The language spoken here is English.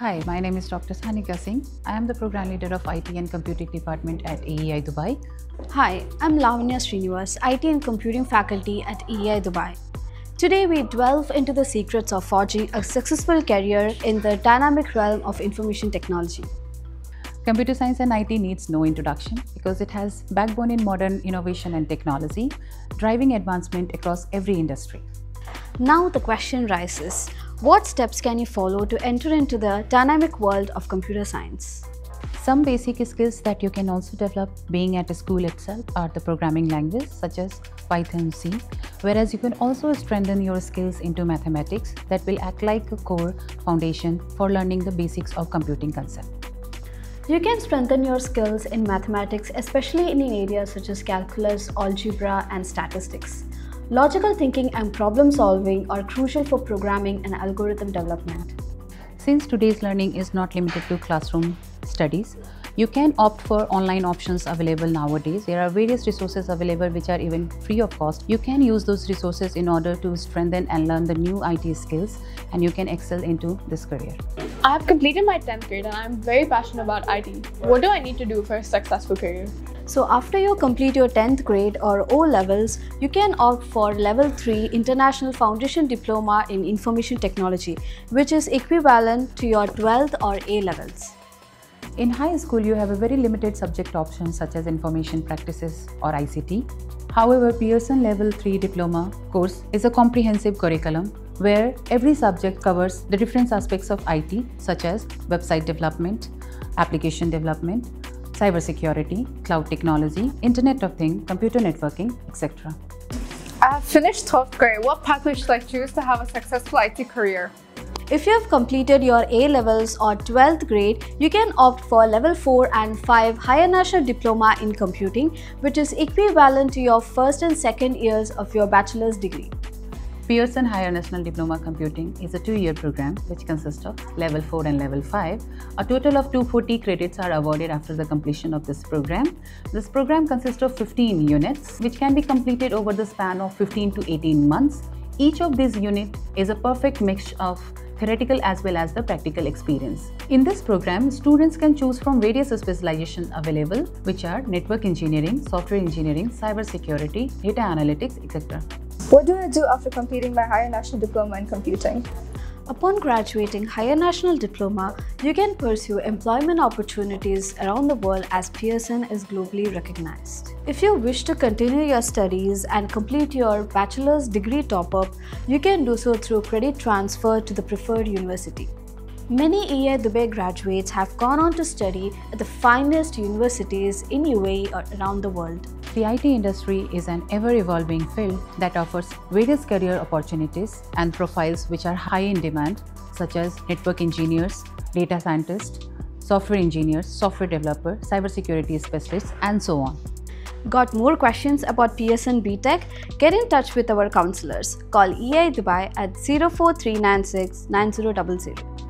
Hi, my name is Dr. Sanika Singh. I am the program leader of IT and Computing Department at AEI Dubai. Hi, I'm Lavanya Srinivas, IT and Computing faculty at AEI Dubai. Today we delve into the secrets of forging a successful career in the dynamic realm of information technology. Computer science and IT needs no introduction because it has backbone in modern innovation and technology, driving advancement across every industry. Now the question rises, what steps can you follow to enter into the dynamic world of computer science? Some basic skills that you can also develop being at a school itself are the programming language such as Python, C, whereas you can also strengthen your skills into mathematics that will act like a core foundation for learning the basics of computing concept. You can strengthen your skills in mathematics, especially in areas such as calculus, algebra, and statistics. Logical thinking and problem solving are crucial for programming and algorithm development. Since today's learning is not limited to classroom studies, you can opt for online options available nowadays. There are various resources available which are even free of cost. You can use those resources in order to strengthen and learn the new IT skills and you can excel into this career. I have completed my 10th grade and I'm very passionate about IT. What do I need to do for a successful career? So after you complete your 10th grade or O levels, you can opt for level 3 International Foundation Diploma in Information Technology, which is equivalent to your 12th or A levels. In high school, you have a very limited subject options such as information practices or ICT. However, Pearson Level 3 Diploma course is a comprehensive curriculum where every subject covers the different aspects of IT such as website development, application development, cybersecurity, cloud technology, Internet of Things, computer networking, etc. I have finished 12th grade. What pathway should I choose to have a successful IT career? If you have completed your A levels or 12th grade, you can opt for level 4 and 5 Higher National Diploma in Computing, which is equivalent to your first and second years of your bachelor's degree. Pearson Higher National Diploma Computing is a two-year program which consists of level 4 and level 5. A total of 240 credits are awarded after the completion of this program. This program consists of 15 units which can be completed over the span of 15 to 18 months. Each of these units is a perfect mix of theoretical as well as the practical experience. In this program, students can choose from various specializations available which are network engineering, software engineering, cybersecurity, data analytics, etc. What do I do after completing my Higher National Diploma in Computing? Upon graduating Higher National Diploma, you can pursue employment opportunities around the world as Pearson is globally recognized. If you wish to continue your studies and complete your bachelor's degree top-up, you can do so through credit transfer to the preferred university. Many AEI Dubai graduates have gone on to study at the finest universities in UAE or around the world. The IT industry is an ever-evolving field that offers various career opportunities and profiles which are high in demand such as network engineers, data scientists, software engineers, software developer, cybersecurity specialists and so on. Got more questions about Pearson BTEC? Get in touch with our counselors. Call AEI Dubai at 04396 9000.